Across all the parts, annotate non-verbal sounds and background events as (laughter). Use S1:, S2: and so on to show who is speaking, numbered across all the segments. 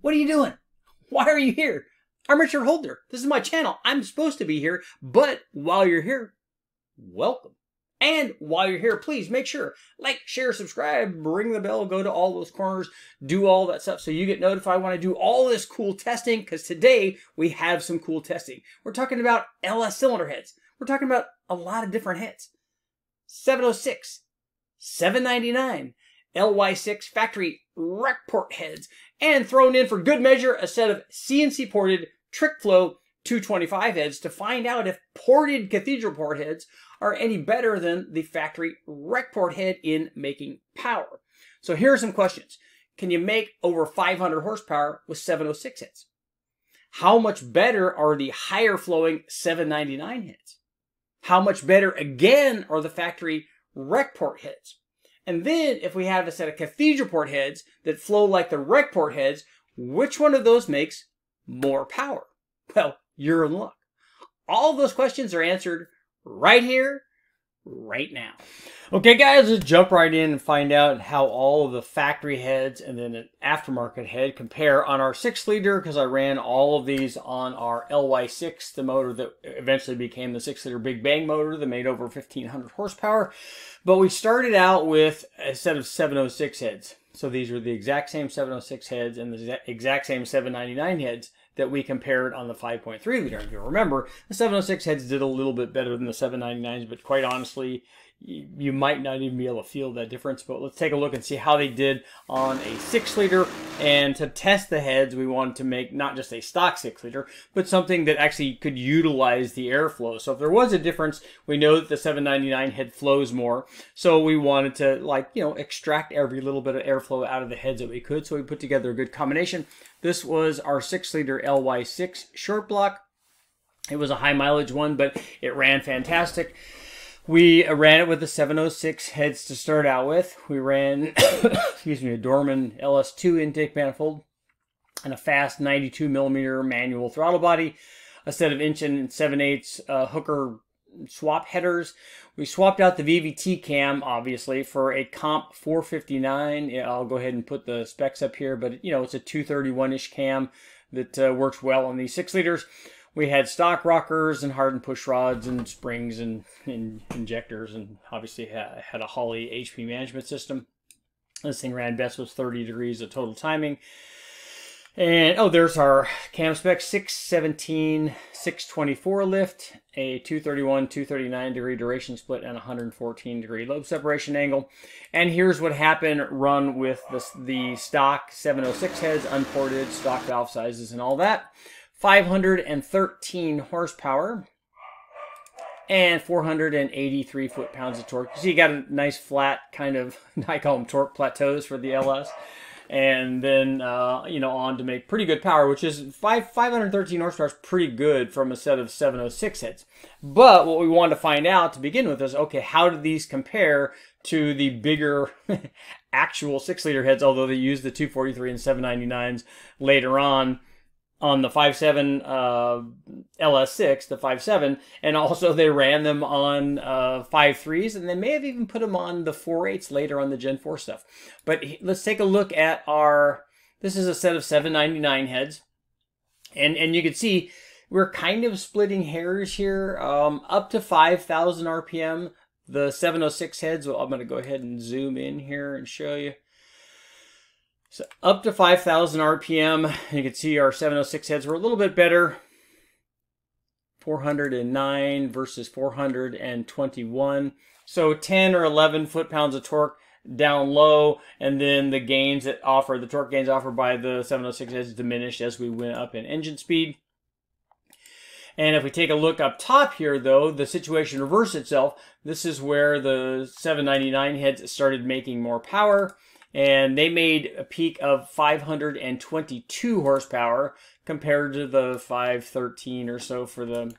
S1: What are you doing? Why are you here? I'm Richard Holdener. This is my channel. I'm supposed to be here, but while you're here, welcome. And while you're here, please make sure like, share, subscribe, ring the bell, go to all those corners, do all that stuff so you get notified when I do all this cool testing. Because today we have some cool testing. We're talking about LS cylinder heads. We're talking about a lot of different heads. 706, 799, LY6 factory rec port heads, and thrown in for good measure a set of CNC ported trick flow 225 heads to find out if ported cathedral port heads are any better than the factory rec port head in making power. So here are some questions. Can you make over 500 horsepower with 706 heads? How much better are the higher flowing 799 heads? How much better again are the factory rec port heads? And then if we have a set of cathedral port heads that flow like the rec port heads, which one of those makes more power? Well, you're in luck. All those questions are answered right here, right now. Okay, guys, let's jump right in and find out how all of the factory heads and then an aftermarket head compare on our 6 liter because I ran all of these on our LY6, the motor that eventually became the 6 liter Big Bang motor that made over 1500 horsepower. But we started out with a set of 706 heads. So these are the exact same 706 heads and the exact same 799 heads that we compared on the 5.3 liter. If you remember, the 706 heads did a little bit better than the 799s, but quite honestly, you might not even be able to feel that difference. But let's take a look and see how they did on a 6 liter. And to test the heads, we wanted to make not just a stock 6 liter, but something that actually could utilize the airflow. So if there was a difference, we know that the 799 head flows more. So we wanted to like, you know, extract every little bit of airflow out of the heads that we could. So we put together a good combination. This was our 6 liter LY6 short block. It was a high mileage one, but it ran fantastic. We ran it with the 706 heads to start out with. We ran, (coughs) excuse me, a Dorman LS2 intake manifold and a fast 92 millimeter manual throttle body, a set of inch and 7 8 uh, hooker swap headers. We swapped out the VVT cam, obviously, for a Comp 459. I'll go ahead and put the specs up here, but you know, it's a 231-ish cam that uh, works well on these 6 liters we had stock rockers and hardened push rods and springs and, and injectors and obviously had a Holley HP management system. This thing ran best was 30 degrees of total timing. And oh, there's our cam spec 617, 624 lift, a 231, 239 degree duration split, and 114 degree lobe separation angle. And here's what happened run with the, the stock 706 heads, unported, stock valve sizes, and all that. 513 horsepower and 483 foot-pounds of torque. So you got a nice flat kind of, I call them torque plateaus for the LS. And then, uh, you know, on to make pretty good power, which is five, 513 horsepower is pretty good from a set of 706 heads. But what we wanted to find out to begin with is, okay, how do these compare to the bigger (laughs) actual 6-liter heads, although they use the 243 and 799s later on on the 5.7 uh, LS6, the 5.7, and also (laughs) they ran them on uh, 5.3s, and they may have even put them on the 4.8s later on the Gen 4 stuff. But let's take a look at our, this is a set of 799 heads, and, and you can see we're kind of splitting hairs here, um, up to 5,000 RPM. The 706 heads, well, I'm going to go ahead and zoom in here and show you. So up to 5,000 RPM, you can see our 706 heads were a little bit better. 409 versus 421. So 10 or 11 foot-pounds of torque down low, and then the gains that offer, the torque gains offered by the 706 heads diminished as we went up in engine speed. And if we take a look up top here, though, the situation reversed itself. This is where the 799 heads started making more power and they made a peak of 522 horsepower compared to the 513 or so for the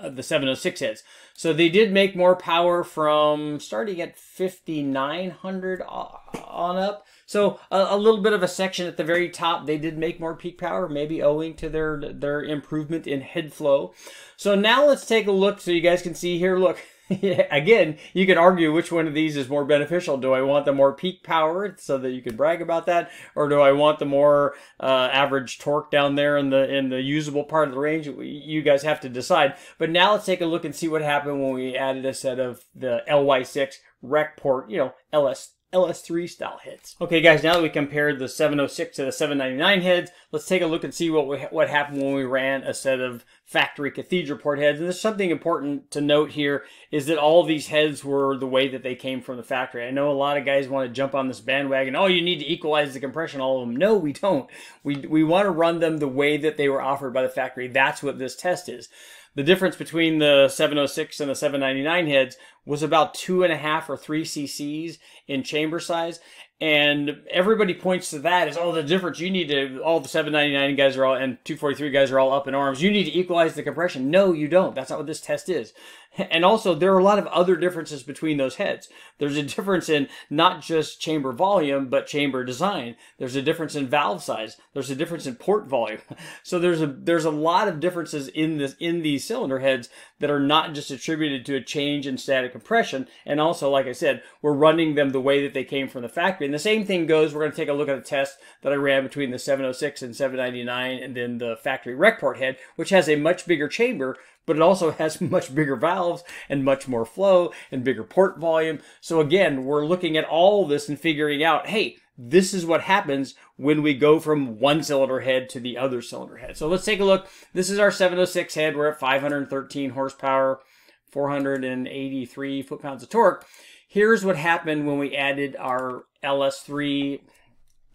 S1: uh, the 706 heads. So they did make more power from starting at 5900 on up. So a, a, little bit of a section at the very top, they did make more peak power, maybe owing to their their improvement in head flow. So now let's take a look so you guys can see here. Look, (laughs) again, you could argue which one of these is more beneficial. Do I want the more peak power so that you can brag about that, or do I want the more uh, average torque down there in the in the usable part of the range? You guys have to decide. But now let's take a look and see what happened when we added a set of the LY6 rec port, you know, LS LS3 style heads. Okay guys, now that we compared the 706 to the 799 heads, let's take a look and see what we, what happened when we ran a set of factory cathedral port heads. And there's something important to note here is that all these heads were the way that they came from the factory. I know a lot of guys want to jump on this bandwagon. Oh, you need to equalize the compression, all of them. No, we don't. We, we want to run them the way that they were offered by the factory. That's what this test is. The difference between the 706 and the 799 heads was about two and a half or three cc's in chamber size. And everybody points to that as, oh, the difference. You need to, all the 799 guys are all, and 243 guys are all up in arms. You need to equalize the compression. No, you don't. That's not what this test is. And also, there are a lot of other differences between those heads. There's a difference in not just chamber volume, but chamber design. There's a difference in valve size. There's a difference in port volume. (laughs) So there's a there's a lot of differences in this in these cylinder heads that are not just attributed to a change in static compression. And also, like I said, we're running them the way that they came from the factory. And the same thing goes. We're going to take a look at a test that I ran between the 706 and 799, and then the factory rec port head, which has a much bigger chamber but it also (laughs) has much bigger valves and much more flow and bigger port volume. So again, we're looking at all this and figuring out, hey, this is what happens when we go from one cylinder head to the other cylinder head. So let's take a look. This is our 706 head. We're at 513 horsepower, 483 foot-pounds of torque. Here's what happened when we added our LS3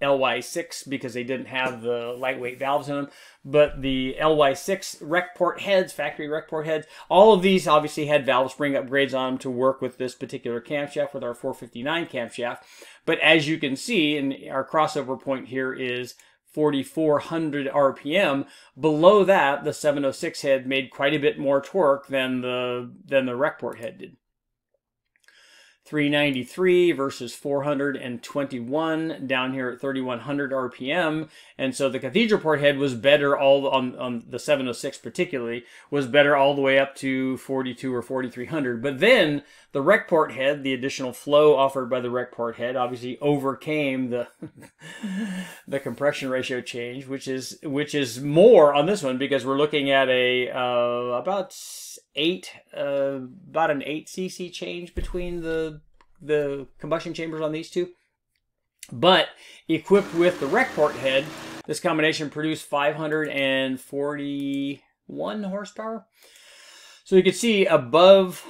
S1: LY6 because they didn't have the lightweight valves in them. But the LY6 rec port heads, factory rec port heads, all of these obviously had valve spring upgrades on them to work with this particular camshaft with our 459 camshaft. But as you can see, and our crossover point here is 4400 RPM. Below that, the 706 head made quite a bit more torque than the than the rec port head did. 393 versus 421 down here at 3100 RPM. And so the cathedral port head was better all on, on the 706 particularly was better all the way up to 42 or 4300. But then the rec port head, the additional flow offered by the rec port head obviously overcame the (laughs) the compression ratio change, which is which is more on this one because we're looking at a uh, about eight, uh, about an eight cc change between the the combustion chambers on these two. But equipped with the rec port head, this combination produced 541 horsepower. So you can see above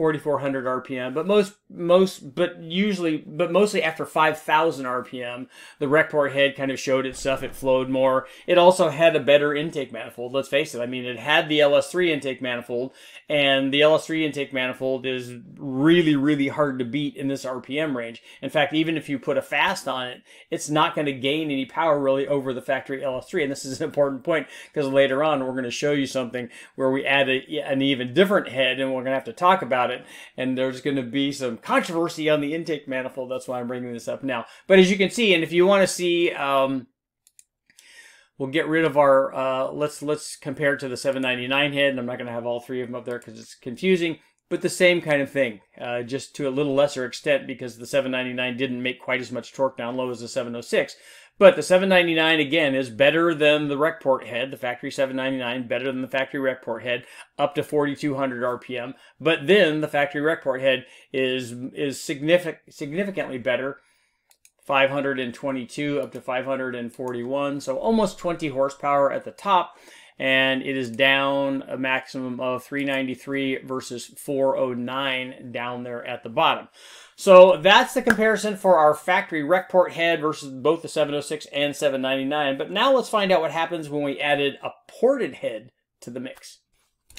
S1: 4400 rpm but most most but usually but mostly after 5000 rpm the rec port head kind of showed itself. It flowed more. It also had a better intake manifold. Let's face it. I mean it had the ls3 intake manifold and the ls3 intake manifold is really really hard to beat in this rpm range. In fact even if you put a fast on it it's not going to gain any power really over the factory ls3 and this is an important point because later on we're going to show you something where we add a, an even different head and we're going to have to talk about about it, and there's going to be some controversy on the intake manifold. That's why I'm bringing this up now. But as you can see, and if you want to see, um, we'll get rid of our. Uh, let's let's compare it to the 799 head, and I'm not going to have all three of them up there because it's confusing. But the same kind of thing, uh, just to a little lesser extent because the 799 didn't make quite as much torque down low as the 706. But the 799 again is better than the rec port head, the factory 799, better than the factory rec port head, up to 4200 RPM. But then the factory rec port head is is significant significantly better, 522 up to 541, so almost 20 horsepower at the top and it is down a maximum of 393 versus 409 down there at the bottom. So that's the comparison for our factory rec port head versus both the 706 and 799. But now let's find out what happens when we added a ported head to the mix.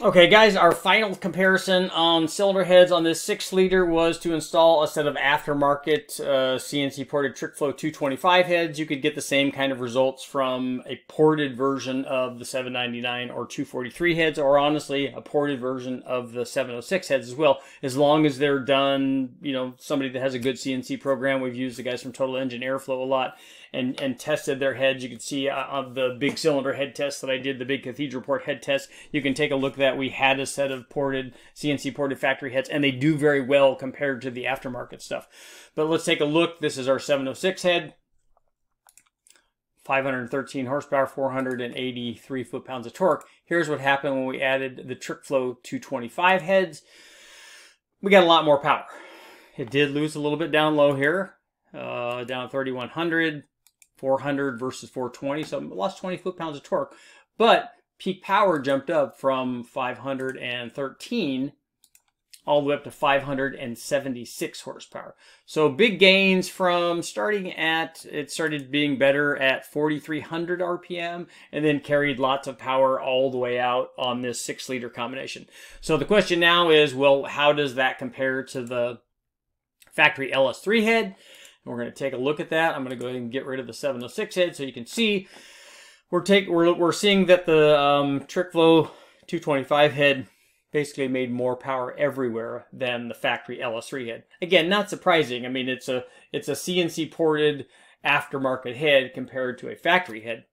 S1: Okay, guys, our final comparison on cylinder heads on this 6 liter was to install a set of aftermarket uh, CNC ported TrickFlow 225 heads. You could get the same kind of results from a ported version of the 799 or 243 heads, or honestly, a ported version of the 706 heads as well, as long as they're done, you know, somebody that has a good CNC program. We've used the guys from Total Engine Airflow a lot and, and tested their heads. You can see uh, on the big cylinder head test that I did, the big Cathedral Port head test, you can take a look at that. We had a set of ported, CNC ported factory heads, and they do very well compared to the aftermarket stuff. But let's take a look. This is our 706 head. 513 horsepower, 483 foot-pounds of torque. Here's what happened when we added the TrickFlow 225 heads. We got a lot more power. It did lose a little bit down low here, uh, down 3100, 400 versus 420, so lost 20 foot-pounds of torque. But peak power jumped up from 513 all the way up to 576 horsepower. So big gains from starting at, it started being better at 4,300 RPM and then carried lots of power all the way out on this six liter combination. So the question now is, well, how does that compare to the factory LS3 head? We're going to take a look at that. I'm going to go ahead and get rid of the 706 head so you can see we're take we're, we're seeing that the um, TrickFlow 225 head basically made more power everywhere than the factory LS3 head. Again, not surprising. I mean, it's a it's a CNC ported aftermarket head compared to a factory head.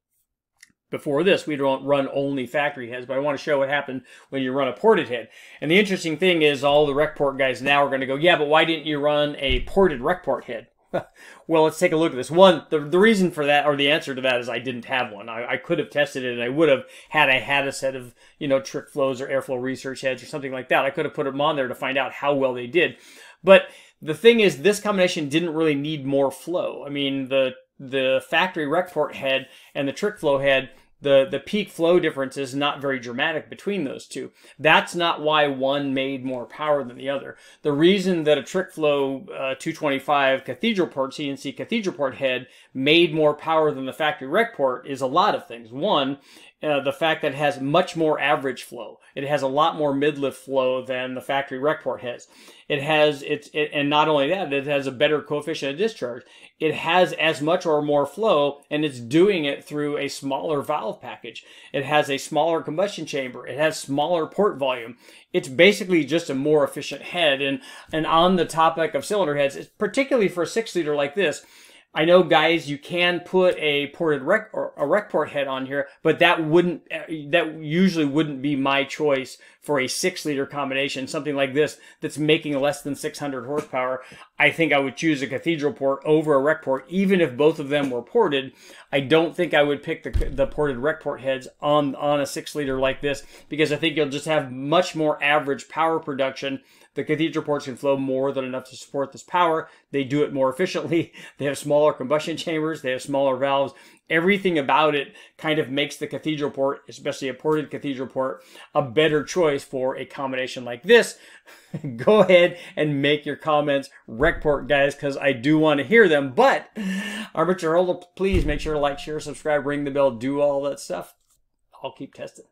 S1: Before this, we don't run only factory heads, but I want to show what happened when you run a ported head. And the interesting thing is all the RecPort guys now are going to go, yeah, but why didn't you run a ported RecPort head? (laughs) well, let's take a look at this. One, the, the reason for that, or the answer to that, is I didn't have one. I, I could have tested it, and I would have had I had a set of you know trick flows or airflow research heads or something like that. I could have put them on there to find out how well they did. But the thing is, this combination didn't really need more flow. I mean, the the factory rec port head and the trick flow head the the peak flow difference is not very dramatic between those two. That's not why one made more power than the other. The reason that a TrickFlow uh, 225 Cathedral Port CNC Cathedral Port head made more power than the factory RecPort is a lot of things. One, uh, the fact that it has much more average flow. It has a lot more midlift flow than the factory RecPort has. It has it's it, and not only that, it has a better coefficient of discharge. It has as much or more flow, and it's doing it through a smaller valve package. It has a smaller combustion chamber. It has smaller port volume. It's basically just a more efficient head. And and on the topic of cylinder heads, particularly for a six liter like this I know, guys, you can put a ported rec or a rec port head on here, but that wouldn't uh, that usually wouldn't be my choice for a six liter combination. Something like this that's making less than 600 horsepower. I think I would choose a Cathedral port over a rec port, even if both of them were ported. I don't think I would pick the the ported rec port heads on on a six liter like this because I think you'll just have much more average power production the cathedral ports can flow more than enough to support this power. They do it more efficiently. (laughs) They have smaller combustion chambers. They have smaller valves. Everything about it kind of makes the cathedral port, especially a ported cathedral port, a better choice for a combination like this. (laughs) Go ahead and make your comments, RecPort guys, because I do want to hear them. But Armature Holdener, please make sure to like, share, subscribe, ring the bell, do all that stuff. I'll keep testing.